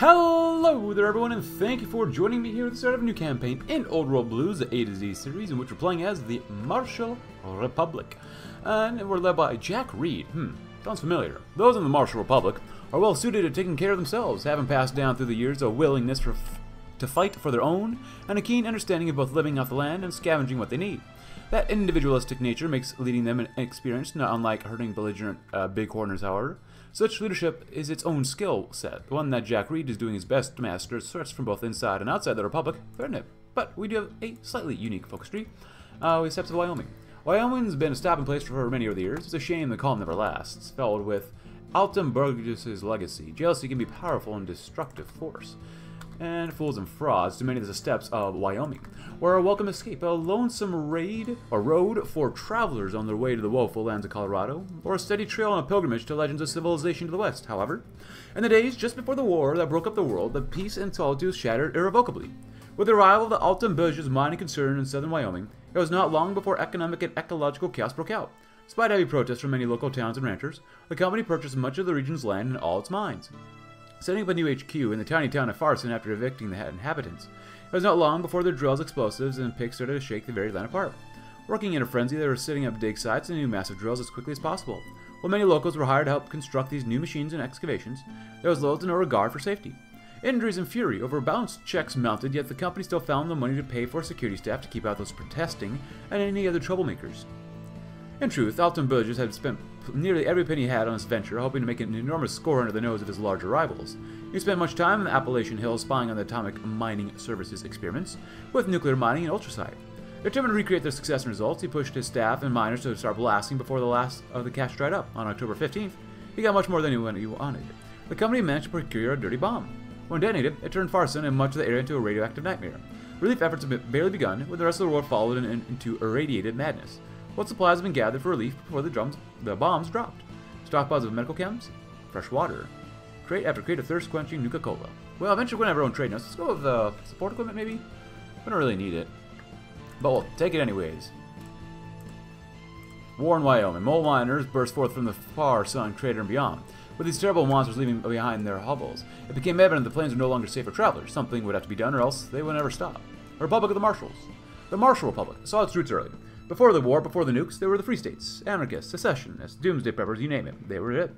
Hello there everyone and thank you for joining me here at the start of a new campaign in Old World Blues, the A to Z series, in which we're playing as the Marshal Republic. And we're led by Jack Reed. Hmm, sounds familiar. Those in the Marshal Republic are well suited to taking care of themselves, having passed down through the years a willingness to fight for their own, and a keen understanding of both living off the land and scavenging what they need. That individualistic nature makes leading them an experience not unlike herding belligerent uh, bighorners, however. Such leadership is its own skill set, one that Jack Reed is doing his best to master, threats from both inside and outside the Republic threaten it. But we do have a slightly unique focus tree. Uh, we step to Wyoming. Wyoming's been a stopping place for many of the years. It's a shame the calm never lasts. Filled with Alton Burgess's legacy, jealousy can be a powerful and destructive force and fools and frauds to many of the steps of Wyoming, where a welcome escape, a lonesome raid, a road for travelers on their way to the woeful lands of Colorado, or a steady trail on a pilgrimage to legends of civilization to the west. However, in the days just before the war that broke up the world, the peace and solitude shattered irrevocably. With the arrival of the Alton Burgess mining concern in southern Wyoming, it was not long before economic and ecological chaos broke out. Despite heavy protests from many local towns and ranchers, the company purchased much of the region's land and all its mines setting up a new HQ in the tiny town of Farson after evicting the inhabitants. It was not long before their drills, explosives, and picks started to shake the very land apart. Working in a frenzy, they were setting up dig sites and new massive drills as quickly as possible. While many locals were hired to help construct these new machines and excavations, there was little to no regard for safety. Injuries and fury over bounce checks mounted, yet the company still found the money to pay for security staff to keep out those protesting and any other troublemakers. In truth, Alton Burgess had spent nearly every penny he had on this venture, hoping to make an enormous score under the nose of his larger rivals. He spent much time in the Appalachian Hills spying on the Atomic Mining Services experiments with nuclear mining and ultracite. Determined to recreate their success and results, he pushed his staff and miners to start blasting before the last of the cash dried up. On October 15th, he got much more than he wanted. The company managed to procure a dirty bomb. When detonated, it turned Farson and much of the area into a radioactive nightmare. Relief efforts had barely begun, when the rest of the world followed in, in, into irradiated madness. What supplies have been gathered for relief before the drums, the bombs dropped? Stockpiles of medical chems, fresh water, crate after crate of thirst-quenching Nuka-Cola. Well, eventually we're gonna have our own trade now. let's go with the support equipment, maybe? We don't really need it. But we'll take it anyways. War in Wyoming. Mole miners burst forth from the Farson crater and beyond. With these terrible monsters leaving behind their hovels, it became evident the plains were no longer safe for travelers. Something would have to be done or else they would never stop. The Republic of the Marshals. The Marshal Republic saw its roots early. Before the war, before the nukes, they were the Free States, anarchists, secessionists, doomsday preppers, you name it. They were it.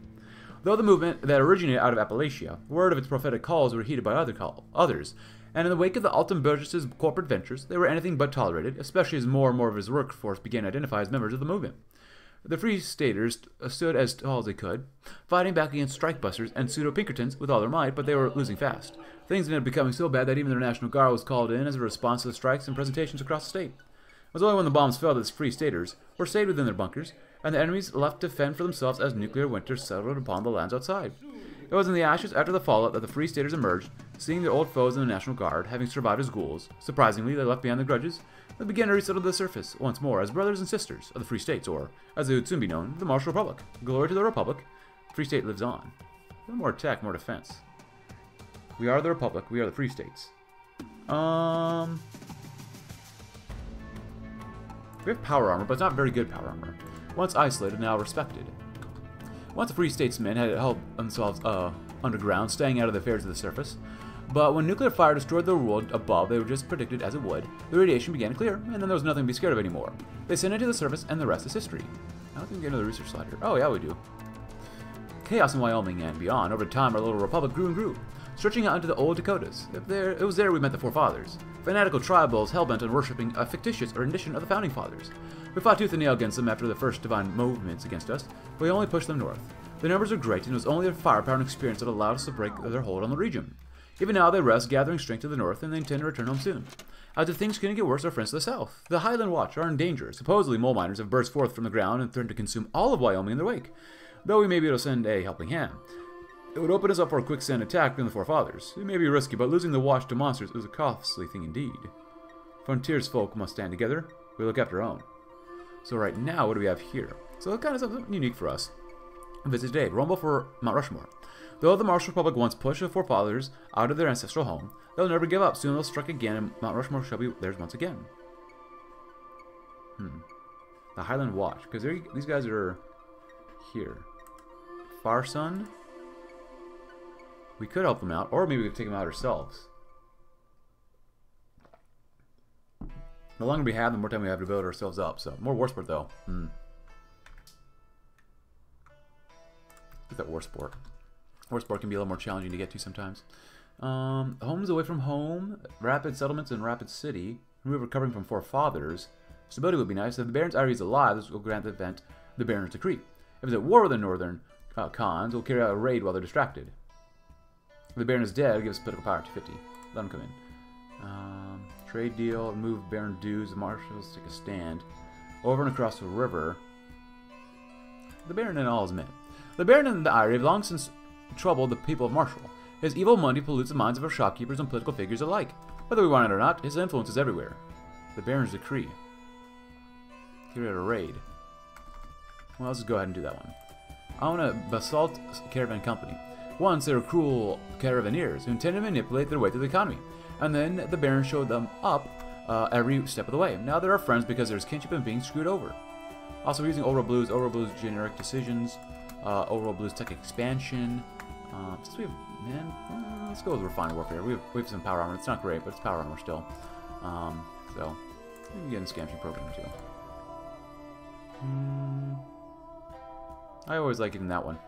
Though the movement that originated out of Appalachia, word of its prophetic calls were heeded by other call, others, and in the wake of the Alton Burgess's corporate ventures, they were anything but tolerated, especially as more and more of his workforce began to identify as members of the movement. The Free Staters stood as tall as they could, fighting back against strikebusters and pseudo-Pinkertons with all their might, but they were losing fast. Things ended up becoming so bad that even their National Guard was called in as a response to the strikes and presentations across the state. It was only when the bombs fell that the Free Staters were stayed within their bunkers, and the enemies left to fend for themselves as nuclear winter settled upon the lands outside. It was in the ashes after the fallout that the Free Staters emerged, seeing their old foes in the National Guard, having survived as ghouls. Surprisingly, they left behind their grudges, and began to resettle the surface once more as brothers and sisters of the Free States, or, as they would soon be known, the Marshal Republic. Glory to the Republic. Free State lives on. more attack, more defense. We are the Republic. We are the Free States. Um, we have power armor, but it's not very good power armor. Once isolated, now respected. Once the Free Statesmen had held themselves uh, underground, staying out of the affairs of the surface. But when nuclear fire destroyed the world above, they were just predicted as it would, the radiation began to clear, and then there was nothing to be scared of anymore. They sent it to the surface, and the rest is history. I don't think we get another research slide here. Oh, yeah, we do. Chaos in Wyoming and beyond. Over time, our little republic grew and grew stretching out into the old Dakotas. There, it was there we met the forefathers, fanatical tribals hellbent on worshipping a fictitious rendition of the founding fathers. We fought tooth and nail against them after the first divine movements against us, but we only pushed them north. The numbers are great, and it was only their firepower and experience that allowed us to break their hold on the region. Even now, they rest, gathering strength to the north, and they intend to return home soon. As if things couldn't get worse, our friends to the south. The Highland Watch are in danger. Supposedly, mole miners have burst forth from the ground and threatened to consume all of Wyoming in their wake, though we may be able to send a helping hand. It would open us up for a quicksand attack from the forefathers. It may be risky, but losing the watch to monsters is a costly thing indeed. Frontiers folk must stand together. We look after our own. So right now, what do we have here? So kind of something unique for us. Visit today. Rumble for Mount Rushmore. Though the Marshal Republic once pushed the forefathers out of their ancestral home, they'll never give up. Soon they'll strike again, and Mount Rushmore shall be theirs once again. Hmm. The Highland Watch, because these guys are here. Farson. We could help them out, or maybe we could take them out ourselves. The longer we have, the more time we have to build ourselves up. So, more war support, though. Hmm. Get that war support. War support can be a little more challenging to get to sometimes. Um, homes away from home, rapid settlements in Rapid City. Remove recovering from forefathers. Stability would be nice. If the Baron's Eyrie is alive, this will grant the event the Baron's Decree. If it's at war with the Northern uh, Khans, we'll carry out a raid while they're distracted. The Baron is dead, give us political power to 50. Let him come in. Um, trade deal, remove Baron dues, the marshals take a stand. Over and across the river. The Baron and all his men. The Baron and the Eyrie have long since troubled the people of Marshall. His evil money pollutes the minds of our shopkeepers and political figures alike. Whether we want it or not, his influence is everywhere. The Baron's decree. Carry out a raid. Well, let's just go ahead and do that one. I own a Basalt Caravan Company. Once they were cruel caravaneers who intended to manipulate their way through the economy, and then the Baron showed them up uh, every step of the way. Now they're our friends because there's kinship and being screwed over. Also, we're using World Blues, World Blues generic decisions, uh, World Blues tech expansion. Uh, since we have, man, uh, let's go with refined warfare. We have, we have some power armor. It's not great, but it's power armor still. Um, so, we can get in expansion program too. Hmm. I always like in that one.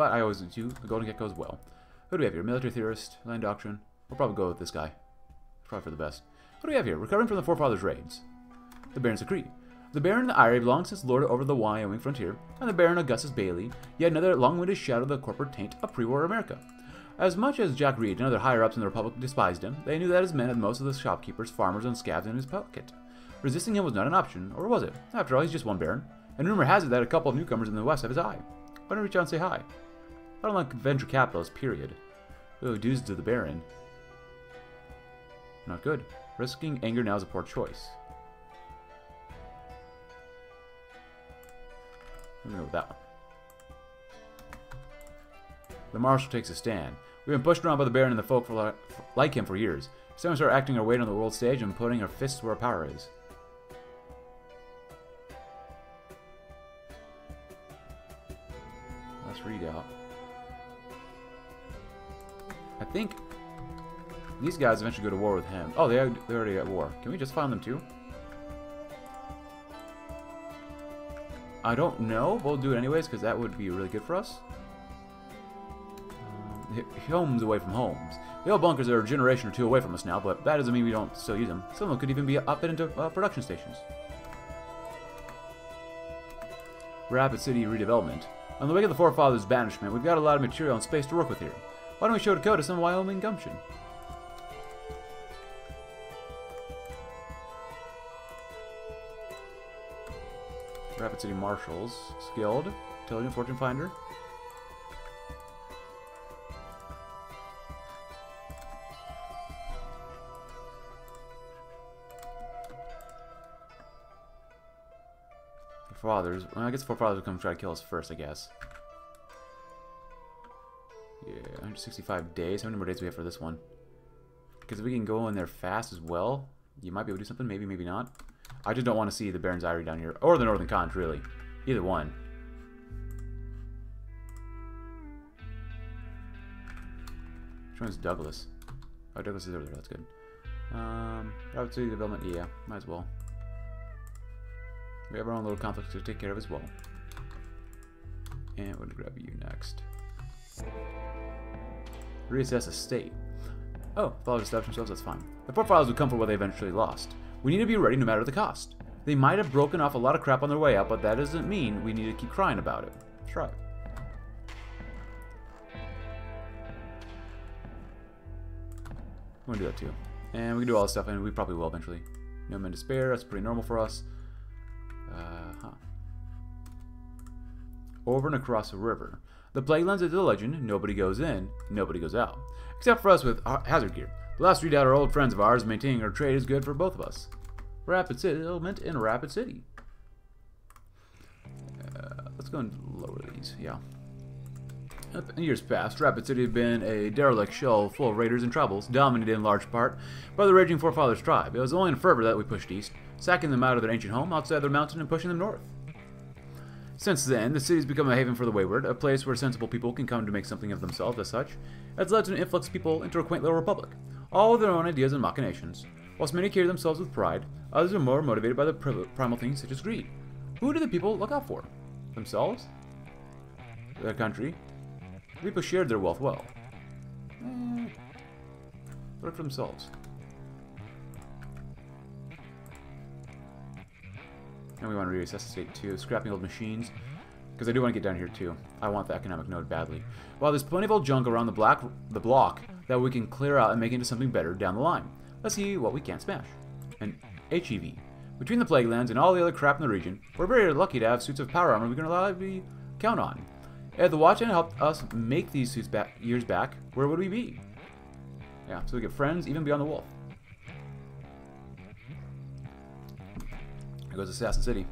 But I always do the Golden Gecko as well. Who do we have here? Military Theorist, Land Doctrine. We'll probably go with this guy. Probably for the best. What do we have here? Recovering from the Forefathers' raids. The Baron's Decree. The Baron of the Eyrie belongs since Lord over the Wyoming frontier, and the Baron Augustus Bailey, yet another long-winded shadow of the corporate taint of pre-war America. As much as Jack Reed and other higher-ups in the Republic despised him, they knew that his men had most of the shopkeepers, farmers, and scabs in his pocket. Resisting him was not an option, or was it? After all, he's just one Baron, and rumor has it that a couple of newcomers in the West have his eye. Why don't reach out and say hi? I don't like venture capitalists, period. Oh, dues to the Baron. Not good. Risking anger now is a poor choice. I'm gonna go with that one. The Marshal takes a stand. We've been pushed around by the Baron and the folk for like him for years. To start acting our weight on the world stage and putting our fists where our power is. These guys eventually go to war with him. Oh, they are, they're already at war. Can we just find them too? I don't know. We'll do it anyways because that would be really good for us. Um, homes away from homes. The old bunkers are a generation or two away from us now, but that doesn't mean we don't still use them. Some of them could even be up into uh, production stations. Rapid City redevelopment. On the wake of the forefathers' banishment, we've got a lot of material and space to work with here. Why don't we show Dakota some Wyoming gumption? City Marshals. Skilled. Intelligent Fortune Finder. Fathers. Well, I guess forefathers will come try to kill us first, I guess. Yeah, 165 days. How many more days do we have for this one? Because if we can go in there fast as well, you might be able to do something. Maybe, maybe not. I just don't want to see the Baron's Eyrie down here. Or the Northern Khans, really. Either one. Which one's Douglas? Oh, Douglas is over there. That's good. Um, Rapid City Development, yeah. Might as well. We have our own little conflicts to take care of as well. And we're going to grab you next. Reassess a state. Oh, followers establish themselves, that's fine. The forefathers would come for what they eventually lost. We need to be ready no matter the cost. They might have broken off a lot of crap on their way out, but that doesn't mean we need to keep crying about it. Try it. I'm gonna do that too. And we can do all this stuff, and we probably will eventually. No men to spare, that's pretty normal for us. Uh huh. Over and across the river. The Plaguelands is the legend, nobody goes in, nobody goes out. Except for us with hazard gear. The last redoubt are old friends of ours, maintaining our trade is good for both of us. Rapid City, element in Rapid City. Uh, let's go and lower these, yeah. In years past, Rapid City had been a derelict shell full of raiders and troubles, dominated in large part by the raging Forefathers tribe. It was only in fervor that we pushed east, sacking them out of their ancient home outside their mountain and pushing them north. Since then, the city's become a haven for the wayward, a place where sensible people can come to make something of themselves as such. It's led to an influx of people into a quaint little republic, all with their own ideas and machinations. Whilst many carry themselves with pride, others are more motivated by the primal things such as greed. Who do the people look out for? Themselves? Their country? The people shared their wealth well. Eh, look for themselves. And we want to state too. Scrapping old machines. Because I do want to get down here too. I want the economic node badly. While there's plenty of old junk around the black the block that we can clear out and make into something better down the line. Let's see what we can't smash. An HEV. Between the Plague Lands and all the other crap in the region, we're very lucky to have suits of power armor we can reliably count on. If the Watch Watchmen helped us make these suits back years back, where would we be? Yeah, so we get friends even beyond the wolf. Goes Assassin City.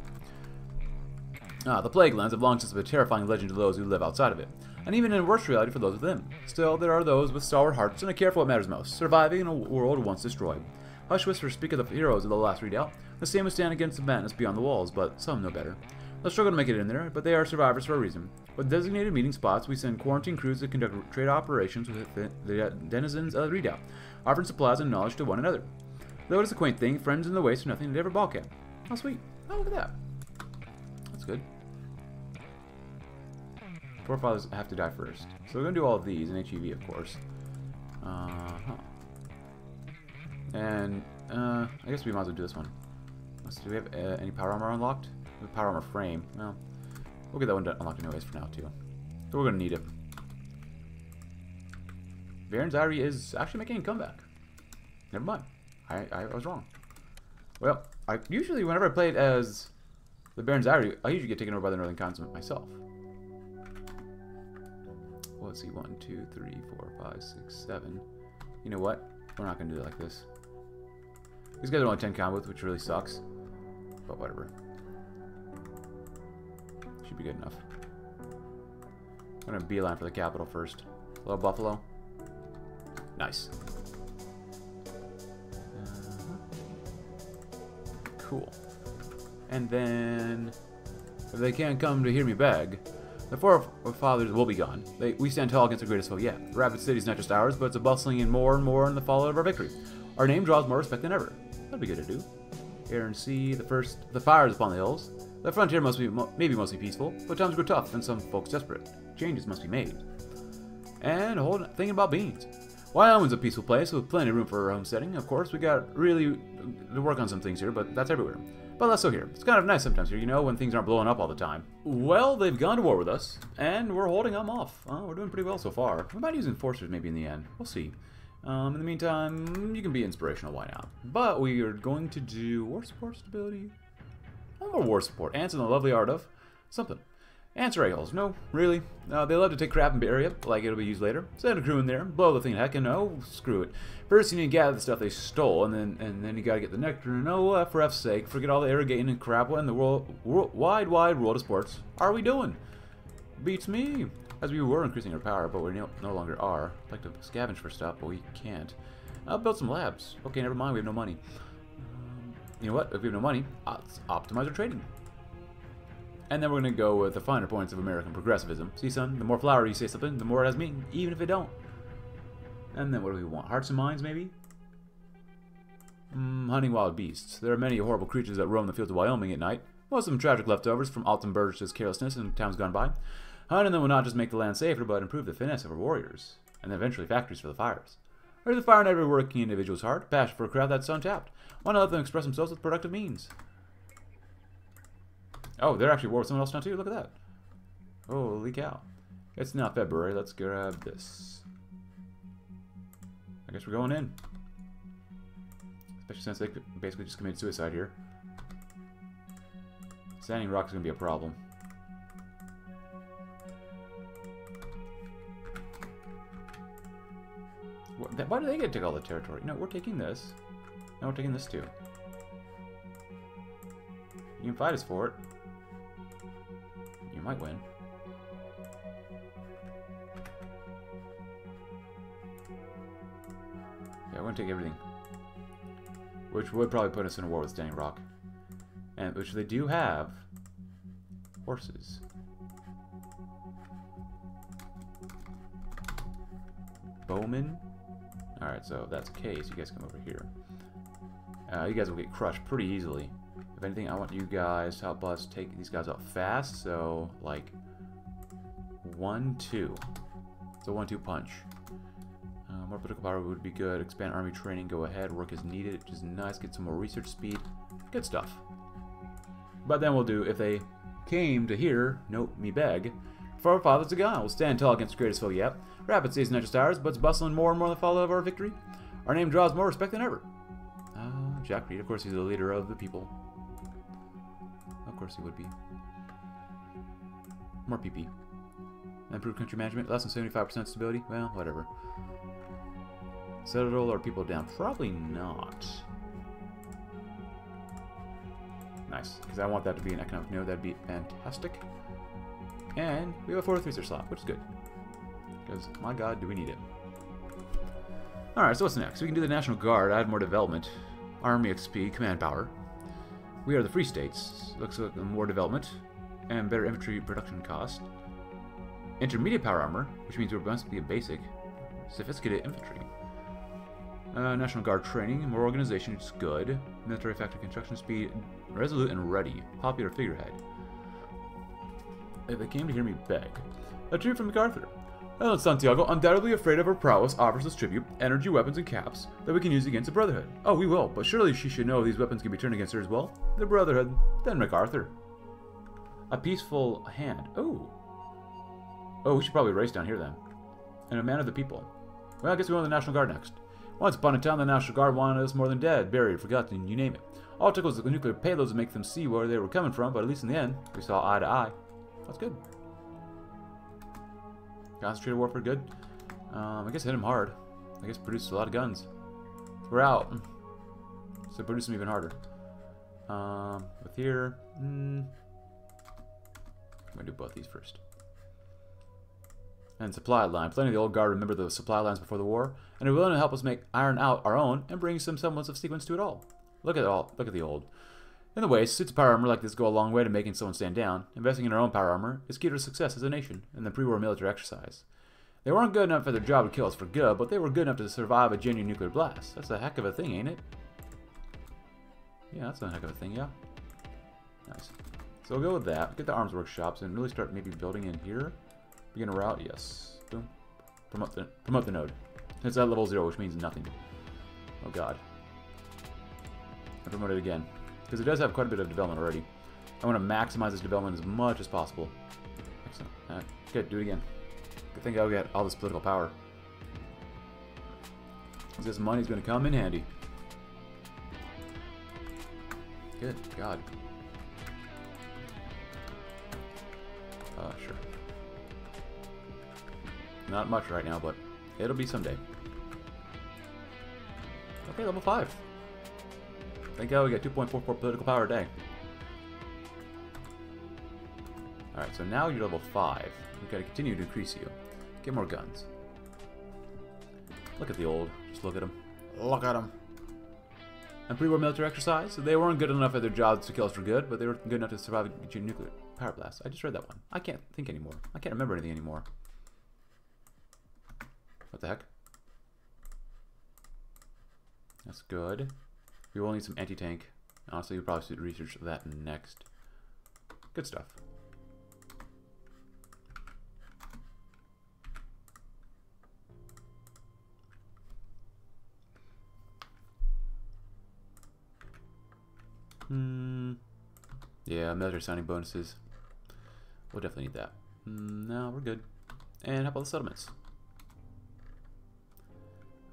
Ah, the Plague Lands have long since been a terrifying legend to those who live outside of it, and even in worse reality for those within. Still, there are those with stalwart hearts and a care for what matters most, surviving in a world once destroyed. Hush Whispers speak of the heroes of the last redoubt, the same who stand against the madness beyond the walls, but some know better. They'll struggle to make it in there, but they are survivors for a reason. With designated meeting spots, we send quarantine crews to conduct trade operations with the denizens of the redoubt, offering supplies and knowledge to one another. Though it is a quaint thing, friends in the waste are nothing to ever balk at. How sweet. Oh, look at that. That's good. Forefathers have to die first. So we're going to do all of these, in HEV, of course. Uh-huh. And, uh, I guess we might as well do this one. Let's, do we have uh, any power armor unlocked? The power armor frame. Well, we'll get that one unlocked anyways for now, too. So we're going to need it. Baron's Eyrie is actually making a comeback. Never mind. I, I was wrong. Well, I usually, whenever I play it as the Baron's Eyrie, I usually get taken over by the Northern Continent myself. Well, let's see, one, two, three, four, five, six, seven. You know what? We're not going to do it like this. These guys are only 10 combos, which really sucks. But whatever. Should be good enough. I'm to beeline for the capital first. Hello, Buffalo. Nice. Cool. And then, if they can't come to hear me beg, the forefathers will be gone. They, we stand tall against the greatest foe yet. Rapid City's not just ours, but it's a bustling in more and more in the fallout of our victory. Our name draws more respect than ever. That'd be good to do. Air and sea, the first, the fires upon the hills. The frontier must be mo maybe mostly peaceful, but times grow tough and some folks desperate. Changes must be made. And hold thinking about beans. Wyoming's a peaceful place with plenty of room for homesteading. Of course, we got really to work on some things here, but that's everywhere. But less so here. It's kind of nice sometimes here, you know, when things aren't blowing up all the time. Well, they've gone to war with us, and we're holding them off. Uh, we're doing pretty well so far. We might use enforcers maybe in the end. We'll see. Um, in the meantime, you can be inspirational, why not? But we are going to do war support stability. Or war support. Ants in the lovely art of something. Answer a-holes. No, really. Uh, they love to take crap and bury it, like it'll be used later. Send a crew in there, blow the thing to heck, and oh, screw it. First you need to gather the stuff they stole, and then and then you gotta get the nectar, and oh, uh, for F's sake, forget all the irrigating and crap, in the world, world, wide, wide world of sports are we doing? Beats me. As we were increasing our power, but we no, longer are. I'd like to scavenge for stuff, but we can't. I'll build some labs. Okay, never mind, we have no money. Um, you know what? If we have no money, let's optimize our trading. And then we're going to go with the finer points of American progressivism. See, son, the more flowery you say something, the more it has meaning, even if it don't. And then what do we want? Hearts and minds, maybe? Mm, hunting wild beasts. There are many horrible creatures that roam the fields of Wyoming at night. Most of them tragic leftovers from Alton Altenberg's carelessness in times gone by. Hunting them will not just make the land safer, but improve the finesse of our warriors. And eventually factories for the fires. There's a fire in every working individual's heart, passion for a crowd that's untapped. Why not let them express themselves with productive means? Oh, they're actually war with someone else now too. Look at that. Holy cow. It's now February. Let's grab this. I guess we're going in. Especially since they basically just committed suicide here. Standing rock is going to be a problem. Why do they get to take all the territory? No, we're taking this. No, we're taking this too. You can fight us for it. Might win. Yeah, we're gonna take everything. Which would probably put us in a war with Standing Rock. And which they do have horses. Bowman. Alright, so if that's the case, you guys come over here. Uh, you guys will get crushed pretty easily. If anything, I want you guys to help us take these guys out fast, so, like, one, two. It's a one-two punch. Uh, more political power would be good. Expand army training, go ahead, work as needed, is nice. Get some more research speed. Good stuff. But then we'll do, if they came to here, note me beg, for our fathers are gone, we'll stand tall against the greatest foe yet. Rapid City's not just ours, but it's bustling more and more the follow of our victory. Our name draws more respect than ever. Uh, Jack Reed, of course he's the leader of the people. Course he would be. More PP. Improved country management, less than 75% stability. Well, whatever. Settle our people down? Probably not. Nice, because I want that to be an economic node. That'd be fantastic. And we have a 4 3 slot, which is good. Because, my god, do we need it. Alright, so what's next? We can do the National Guard, add more development. Army XP, command power. We are the Free States. Looks like more development. And better infantry production cost. Intermediate power armor, which means we're going to be a basic. Sophisticated infantry. Uh, National Guard training, more organization, is good. Military factory construction speed, resolute and ready. Popular figurehead. They came to hear me beg. A tribute from MacArthur. Ellen Santiago, undoubtedly afraid of her prowess, offers us tribute, energy, weapons, and caps that we can use against the Brotherhood. Oh, we will, but surely she should know these weapons can be turned against her as well. The Brotherhood, then MacArthur. A peaceful hand. Oh. Oh, we should probably race down here then. And a man of the people. Well, I guess we want the National Guard next. Once upon a time, the National Guard wanted us more than dead, buried, forgotten, you name it. All it took was the nuclear payloads to make them see where they were coming from, but at least in the end, we saw eye to eye. That's good. Concentrated warfare, good. Um, I guess hit him hard. I guess produced a lot of guns. We're out. So produce them even harder. Um, with here, mm, I'm gonna do both these first. And supply line. Plenty of the old guard remember the supply lines before the war, and are willing to help us make iron out our own and bring some semblance of sequence to it all. Look at all. Look at the old. In the West, suits of power armor like this go a long way to making someone stand down. Investing in our own power armor is key to success as a nation in the pre-war military exercise. They weren't good enough for their job to kill us for good, but they were good enough to survive a genuine nuclear blast. That's a heck of a thing, ain't it? Yeah, that's a heck of a thing, yeah. Nice. So we'll go with that. Get the arms workshops and really start maybe building in here. Begin a route, yes. Boom. Promote the promote the node. It's at level zero, which means nothing. Oh god. I promote it again. Because it does have quite a bit of development already. I want to maximize this development as much as possible. Excellent. Alright, good, do it again. Good thing I'll get all this political power. This money's going to come in handy. Good God. Uh, sure. Not much right now, but it'll be someday. Okay, level 5. Thank God we got 2.44 political power a day. Alright, so now you're level 5. We've got to continue to increase you. Get more guns. Look at the old. Just look at them. Look at them. And pre-war military exercise, they weren't good enough at their jobs to kill us for good, but they were good enough to survive a nuclear power blast. I just read that one. I can't think anymore. I can't remember anything anymore. What the heck? That's good. We will need some anti-tank. Honestly, we probably should research that next. Good stuff. Hmm. Yeah, military signing bonuses. We'll definitely need that. Mm, no, we're good. And how about the settlements?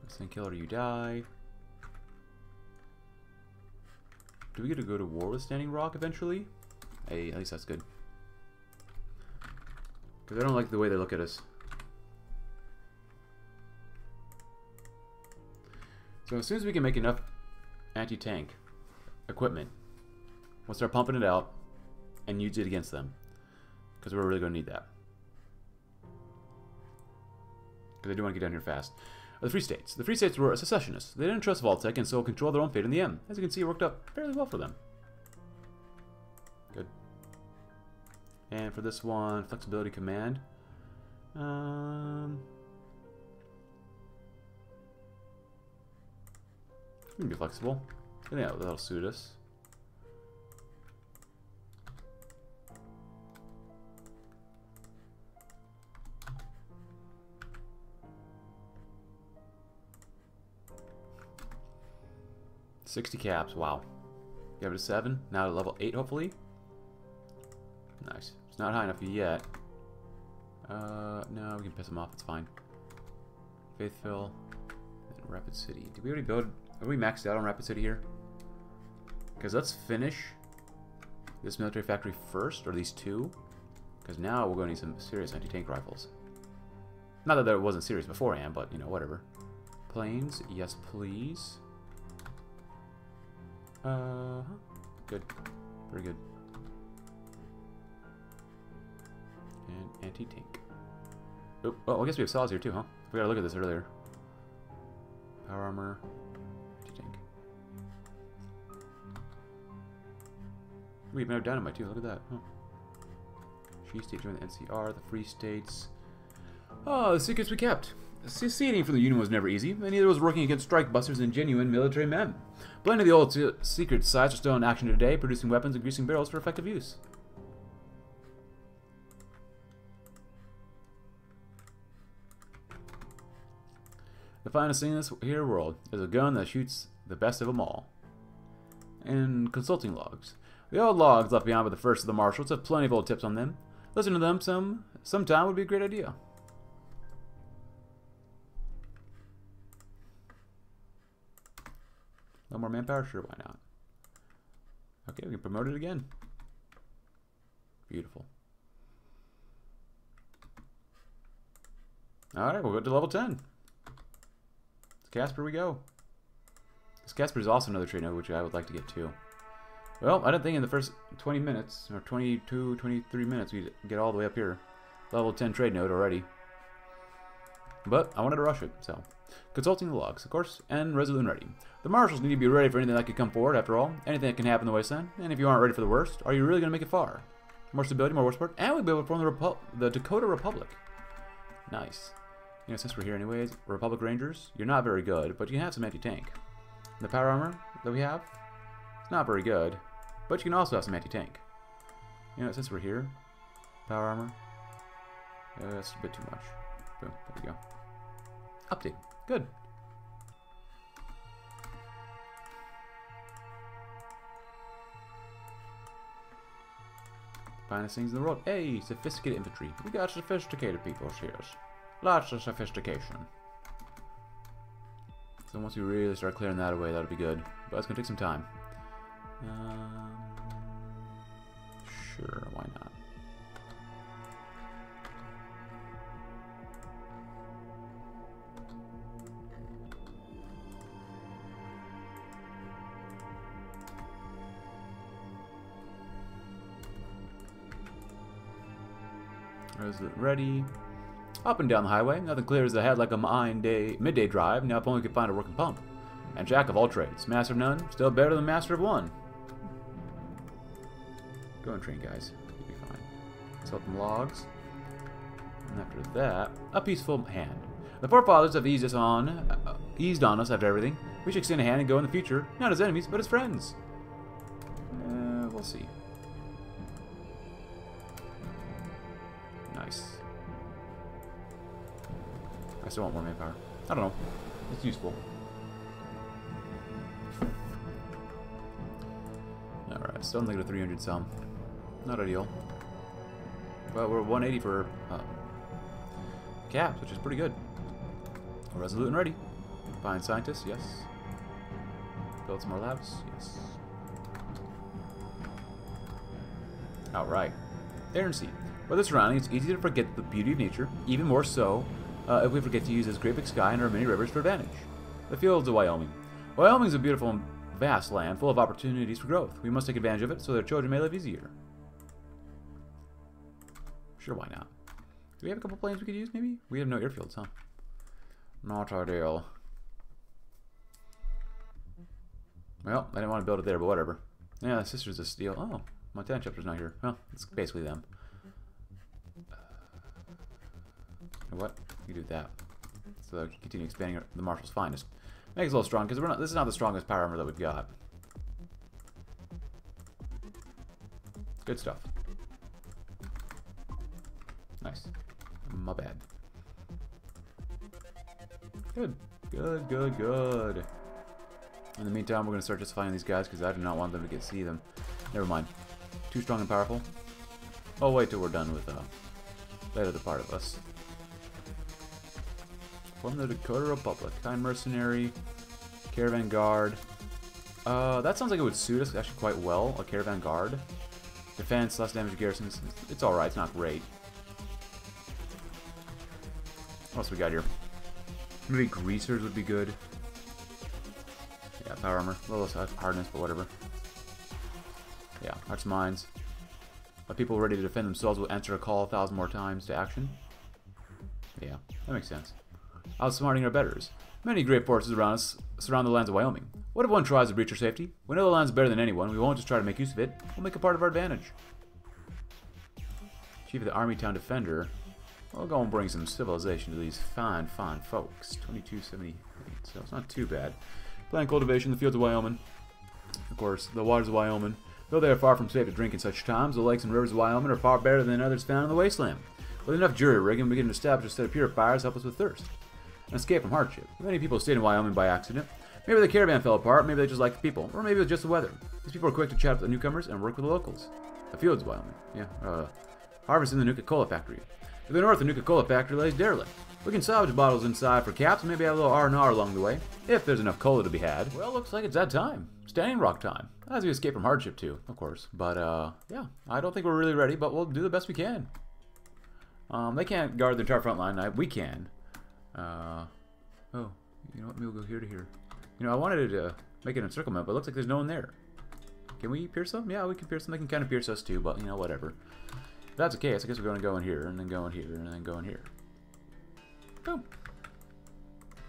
Send killer, you die. Do we get to go to war with Standing Rock eventually? Hey, at least that's good. Because I don't like the way they look at us. So as soon as we can make enough anti-tank equipment, we'll start pumping it out and use it against them. Because we're really going to need that. Because I do want to get down here fast the Free States. The Free States were secessionists. They didn't trust Vault-Tec and so controlled their own fate in the end. As you can see, it worked out fairly well for them. Good. And for this one, flexibility command. Um, we can be flexible. I think that'll suit us. Sixty caps. Wow. Give it a seven. Now to level eight, hopefully. Nice. It's not high enough yet. Uh, no, we can piss them off. It's fine. Faithville. And Rapid City. Did we already build... Are we maxed out on Rapid City here? Because let's finish this military factory first, or these two. Because now we're going to need some serious anti-tank rifles. Not that there wasn't serious beforehand, but, you know, whatever. Planes, yes please. Uh, good. Very good. And anti-tank. Oh, oh, I guess we have saws here too, huh? We gotta look at this earlier. Power armor. Anti-tank. We even have dynamite too, look at that. Huh. Free State joined the NCR, the Free States. Oh, the secrets we kept. Seceding from the Union was never easy, and neither was working against strike busters and genuine military men. Plenty of the old secret sites are still in action today, producing weapons and greasing barrels for effective use. The finest thing in this here world is a gun that shoots the best of them all. And consulting logs. The old logs left behind by the first of the marshals have plenty of old tips on them. Listen to them some sometime would be a great idea. No more manpower? Sure, why not? Okay, we can promote it again. Beautiful. Alright, we'll go to level 10. Casper we go. This Casper is also another trade node, which I would like to get too. Well, I don't think in the first 20 minutes, or 22, 23 minutes, we get all the way up here. Level 10 trade node already. But I wanted to rush it, so. Consulting the logs, of course, and resolute and ready. The marshals need to be ready for anything that could come forward, after all. Anything that can happen in the wasteland. And if you aren't ready for the worst, are you really going to make it far? More stability, more war support, and we'll be able to form the, Repu the Dakota Republic. Nice. You know, since we're here anyways, Republic Rangers, you're not very good, but you have some anti-tank. The power armor that we have, it's not very good, but you can also have some anti-tank. You know, since we're here, power armor, uh, that's a bit too much. Boom, there we go. Update. Good. Finest things in the world. Hey, sophisticated infantry. We got sophisticated people here. Lots of sophistication. So once we really start clearing that away, that'll be good. But it's gonna take some time. Um, sure, why not? Is it ready? Up and down the highway, nothing clears ahead like a mine day, midday drive, now if only we could find a working pump. And jack of all trades, master of none, still better than master of one. Go and train, guys. You'll be fine. Sell some logs. And after that, a peaceful hand. The forefathers have eased us on, uh, eased on us after everything. We should extend a hand and go in the future, not as enemies, but as friends. Uh, we'll see. I still want more manpower. I don't know. It's useful. Alright, still negative 300 some. Not ideal. But we're 180 for uh, caps, which is pretty good. Resolute and ready. Find scientists, yes. Build some more labs, yes. Alright. Air and sea. The surroundings, it's easy to forget the beauty of nature, even more so uh, if we forget to use this great big sky and our many rivers for advantage. The fields of Wyoming. Wyoming is a beautiful and vast land full of opportunities for growth. We must take advantage of it so their children may live easier. Sure, why not? Do we have a couple planes we could use, maybe? We have no airfields, huh? Not ideal. Well, I didn't want to build it there, but whatever. Yeah, sister's a steal. Oh, Montana chapter's not here. Well, it's basically them. What? We do that. So continue expanding the Marshal's finest. Make Makes a little strong, because we're not this is not the strongest power armor that we've got. Good stuff. Nice. My bad. Good. Good, good, good. In the meantime, we're going to start just fighting these guys because I do not want them to get see them. Never mind. Too strong and powerful. I'll wait till we're done with uh, that other part of us. From the Dakota Republic. Kind Mercenary. Caravan Guard. Uh, that sounds like it would suit us actually quite well, a Caravan Guard. Defense, less damage to garrisons. It's alright, it's not great. What else we got here? Maybe greasers would be good. Yeah, power armor. A little less hardness, but whatever. Yeah, hearts mines. But people ready to defend themselves will answer a call a thousand more times to action. Yeah, that makes sense. Outsmarting our betters. Many great forces around us surround the lands of Wyoming. What if one tries to breach our safety? We know the land's better than anyone. We won't just try to make use of it. We'll make it part of our advantage. Chief of the Army Town Defender. We'll go and bring some civilization to these fine, fine folks. 2278, so it's not too bad. Plant cultivation in the fields of Wyoming. Of course, the waters of Wyoming. Though they are far from safe to drink in such times, the lakes and rivers of Wyoming are far better than others found in the wasteland. With enough jury rigging, we can establish a set of purifiers help us with thirst. Escape from hardship. Many people stayed in Wyoming by accident. Maybe the caravan fell apart, maybe they just liked the people, or maybe it was just the weather. These people are quick to chat with the newcomers and work with the locals. The fields Wyoming, yeah. Uh, harvest in the Nuka-Cola factory. To the north, the Nuka-Cola factory lays derelict. We can salvage bottles inside for caps, and maybe add a little R&R along the way, if there's enough cola to be had. Well, looks like it's that time. Standing Rock time. As we escape from hardship, too, of course. But, uh, yeah, I don't think we're really ready, but we'll do the best we can. Um, they can't guard the entire front line. I, we can. Uh, oh, you know what? Maybe we'll go here to here. You know, I wanted to make an encirclement, but it looks like there's no one there. Can we pierce them? Yeah, we can pierce them. They can kind of pierce us, too, but, you know, whatever. If that's the case, I guess we're going to go in here, and then go in here, and then go in here. Boom.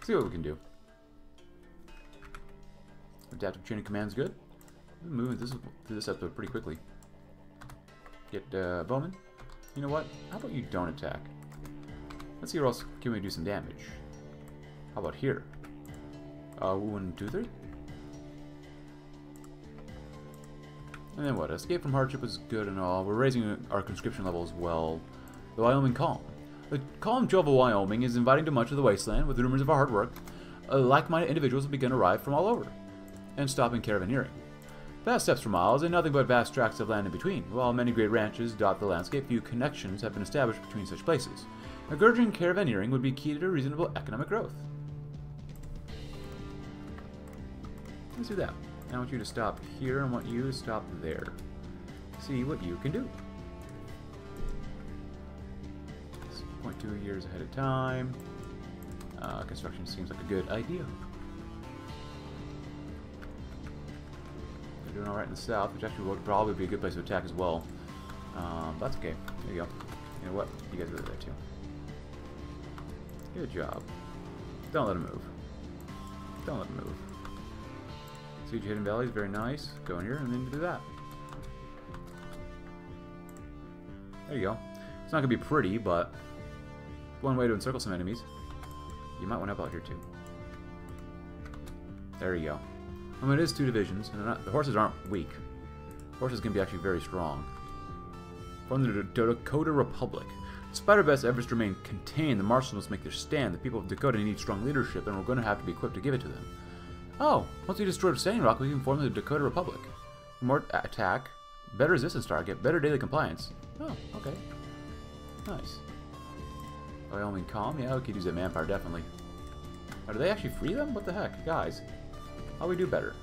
See what we can do. Adaptive of command's good. Moving this through this episode pretty quickly. Get uh, Bowman. You know what? How about you don't attack? Let's see where else can we do some damage. How about here? Uh, one, two, three. And then what? Escape from hardship is good and all. We're raising our conscription level as well. The Wyoming Calm. The calm Joe of Wyoming is inviting to much of the wasteland with rumors of our hard work. Uh, like-minded individuals have begun to arrive from all over and stopping caravanneering. Vast steps for miles and nothing but vast tracts of land in between. While many great ranches dot the landscape, few connections have been established between such places. Encouraging caravanneering would be key to reasonable economic growth. Let's do that. I want you to stop here and want you to stop there. See what you can do. 0.2 years ahead of time. Uh, construction seems like a good idea. They're doing alright in the south, which actually would probably be a good place to attack as well. Um, that's okay. There you go. You know what? You guys are there too. Good job. Don't let him move. Don't let him move. Siege Hidden Valley is very nice. Go in here and then do that. There you go. It's not going to be pretty, but one way to encircle some enemies. You might want to help out here too. There you go. I mean, it is two divisions, and not, the horses aren't weak. Horses can be actually very strong. From the Dakota Republic. Despite our best efforts to remain contained, the marshals must make their stand. The people of Dakota need strong leadership, and we're going to have to be equipped to give it to them. Oh, once we destroy the Standing Rock, we can form the Dakota Republic. More attack, better resistance target, better daily compliance. Oh, okay. Nice. Wyoming Calm? Yeah, we could use that manpower, definitely. Do they actually free them? What the heck? Guys, how we do better?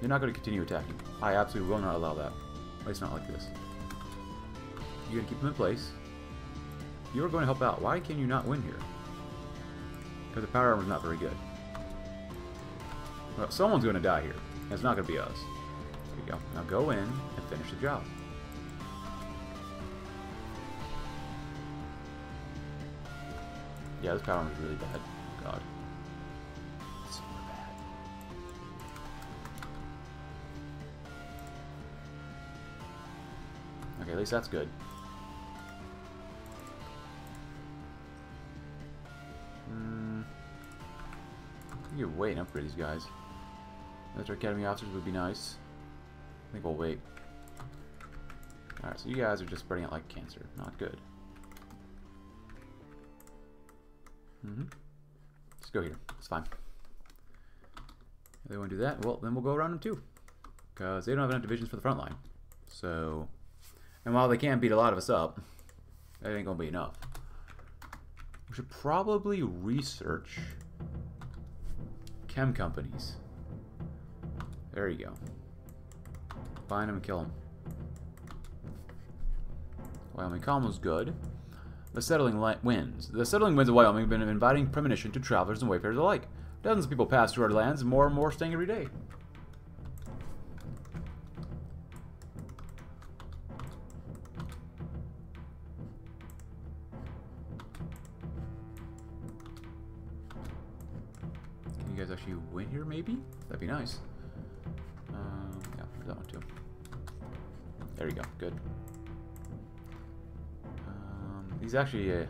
You're not going to continue attacking. I absolutely will not allow that. At least not like this. You're to keep them in place. You are going to help out. Why can you not win here? Because the power armor is not very good. Well, someone's going to die here. It's not going to be us. There you go. Now go in and finish the job. Yeah, this power armor is really bad. God. Bad. Okay, at least that's good. Wait and upgrade these guys. Military Academy officers would be nice. I think we'll wait. Alright, so you guys are just spreading out like cancer. Not good. Mm-hmm. Let's go here. It's fine. If they want to do that, well, then we'll go around them too. Because they don't have enough divisions for the front line. So, and while they can beat a lot of us up, that ain't going to be enough. We should probably research chem companies. There you go. Find them and kill them. Wyoming Commons good. The settling winds. The settling winds of Wyoming have been inviting premonition to travelers and wayfarers alike. Dozens of people pass through our lands, more and more staying every day. Actually a,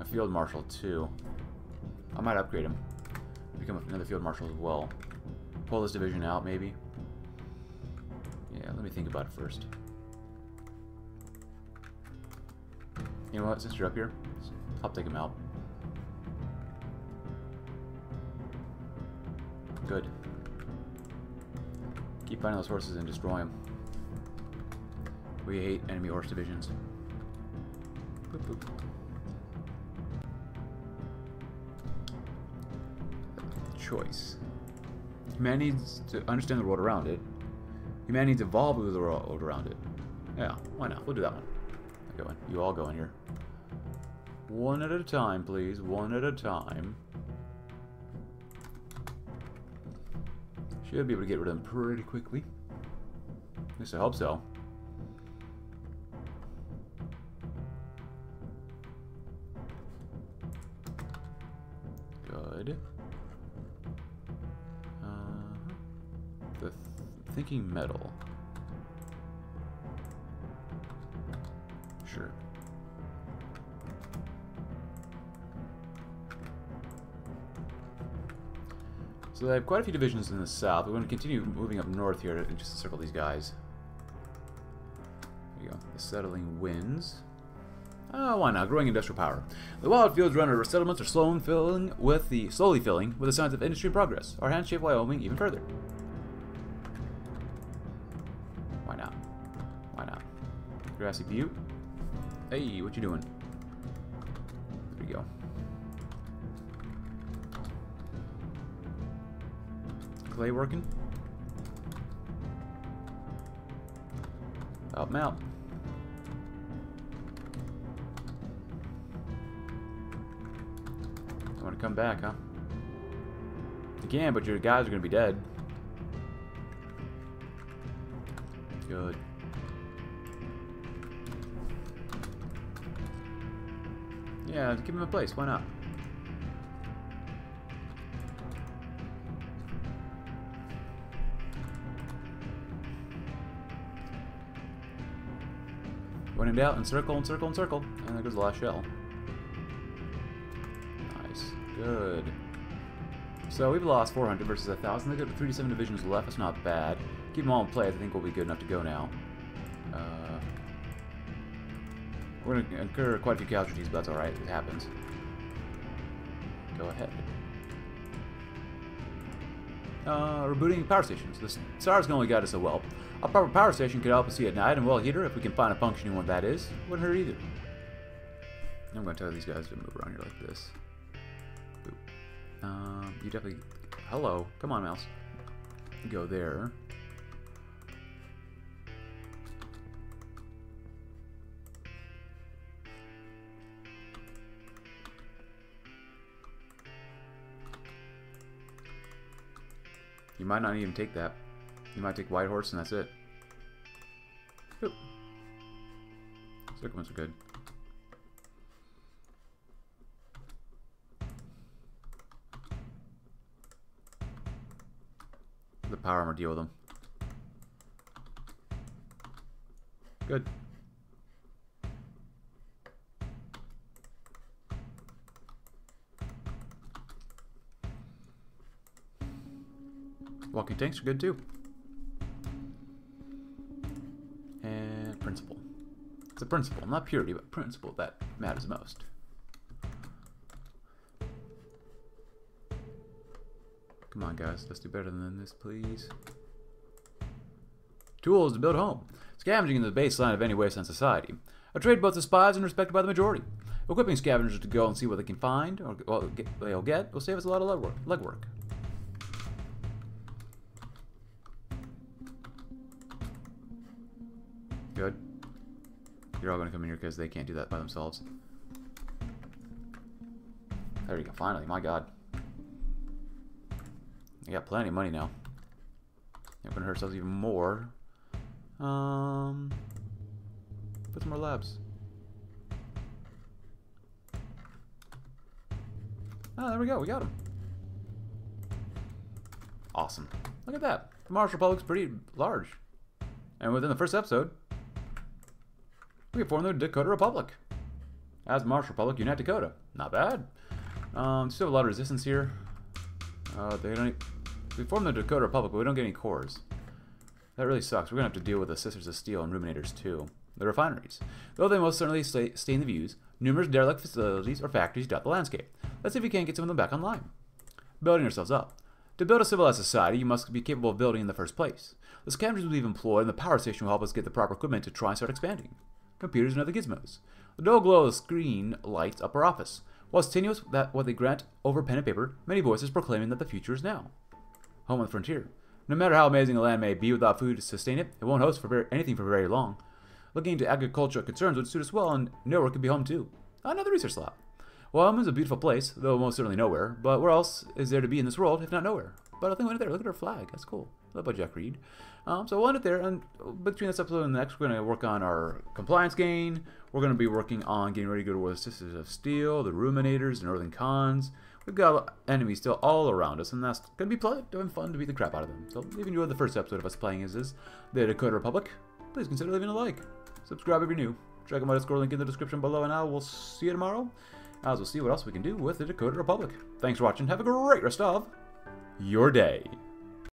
a field marshal too. I might upgrade him. Become another field marshal as well. Pull this division out, maybe. Yeah, let me think about it first. You know what? Since you're up here, I'll take him out. Good. Keep finding those horses and destroy them. We hate enemy horse divisions. Choice. Man needs to understand the world around it. Humanity needs to evolve with the world around it. Yeah, why not? We'll do that one. Go in. You all go in here. One at a time, please. One at a time. Should be able to get rid of them pretty quickly. At least I hope so. Metal. Sure. So they have quite a few divisions in the south. We're going to continue moving up north here and just circle these guys. There you go. The settling winds. Oh, why not? Growing industrial power. The wild fields around our settlements are slowly filling with the slowly filling with the signs of industry progress. Our hands shape Wyoming even further. Grassy Butte. Hey, what you doing? There we go. Clay working? Help him out. I want to come back, huh? You can, but your guys are going to be dead. Good. Yeah, give him a place. Why not? When in doubt, encircle, encircle, encircle. And circle, and there goes the last shell. Nice. Good. So we've lost 400 versus 1,000. They've got 37 divisions left. That's not bad. Keep them all in place. I think we'll be good enough to go now. We're going to incur quite a few casualties, but that's alright. It happens. Go ahead. Uh, rebooting power stations. The SARS can only guide us so well. A proper power station could help us see at night, and well heater, if we can find a functioning one that is, wouldn't hurt either. I'm going to tell these guys to move around here like this. Um, you definitely... Hello. Come on, mouse. Go there. You might not even take that. You might take White Horse and that's it. Oop. Circumvents are good. The power armor deal with them. Good. Walking tanks are good too. And principle. It's a principle, not purity, but principle that matters most. Come on, guys. Let's do better than this, please. Tools to build home. Scavenging is the baseline of any wasteland society. A trade both despised and respected by the majority. Equipping scavengers to go and see what they can find, or what they'll get, will save us a lot of legwork. legwork. You're all going to come in here because they can't do that by themselves. There you go, finally, my god. We got plenty of money now. We're gonna hurt ourselves even more. Um, put some more labs. Oh, there we go. We got him. Awesome. Look at that. The Marshal Republic's pretty large. And within the first episode, we formed the Dakota Republic. As Marshal Republic, unite Dakota. Not bad. Um, still a lot of resistance here. Uh, they don't. We formed the Dakota Republic, but we don't get any cores. That really sucks. We're gonna have to deal with the Sisters of Steel and Ruminators too. The refineries. Though they most certainly stay, stay in the views, numerous derelict facilities or factories dot the landscape. Let's see if we can't get some of them back online. Building ourselves up. To build a civilized society, you must be capable of building in the first place. The scavengers we've employed and the power station will help us get the proper equipment to try and start expanding. Computers and other gizmos. The dull glow of the screen lights up our office. Whilst tenuous that what they grant over pen and paper, many voices proclaiming that the future is now. Home on the frontier. No matter how amazing a land may be without food to sustain it, it won't host for very, anything for very long. Looking into agricultural concerns would suit us well, and nowhere could be home too. Another research lab. Wyoming is a beautiful place, though most certainly nowhere. But where else is there to be in this world, if not nowhere? But I think we went there. Look at our flag. That's cool. Love by Jack Reed. Um, so we'll end it there. And between this episode and the next, we're going to work on our compliance gain. We're going to be working on getting ready to go to war with the Sisters of Steel, the Ruminators, the Northern Khans. We've got enemies still all around us, and that's going to be doing fun to beat the crap out of them. So if you enjoyed the first episode of us playing as is the Dakota Republic, please consider leaving a like. Subscribe if you're new. Check out my Discord link in the description below, and I will see you tomorrow as we'll see what else we can do with the Dakota Republic. Thanks for watching. Have a great rest of your day.